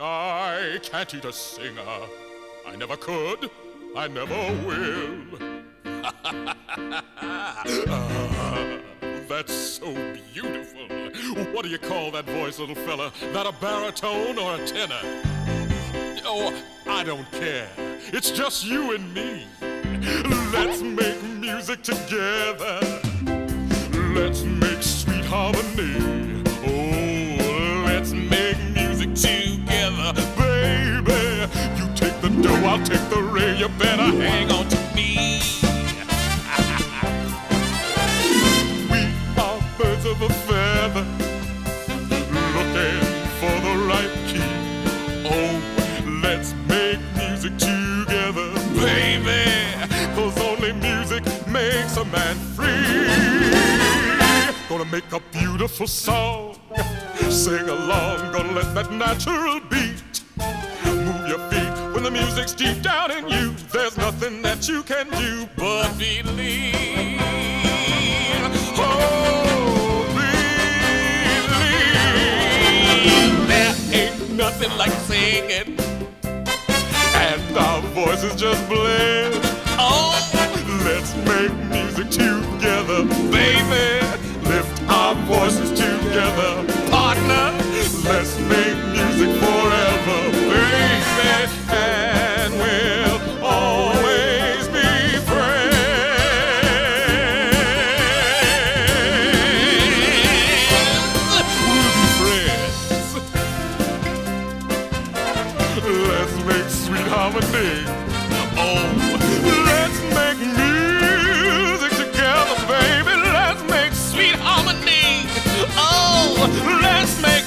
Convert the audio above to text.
I can't eat a singer. I never could. I never will. Ah, that's so beautiful. What do you call that voice, little fella? That a baritone or a tenor? Oh, I don't care. It's just you and me. Let's make music together. Do, I'll take the re. You better hang on to me. we are birds of a feather, looking for the right key. Oh, let's make music together, baby. Cause only music makes a man free. Gonna make a beautiful song. Sing along, gonna let that natural beat the music's deep down in you. There's nothing that you can do but believe. Oh, believe. There ain't nothing like singing, and our voices just blend. Let's make sweet harmony. Oh, let's make music together, baby. Let's make sweet harmony. Oh, let's make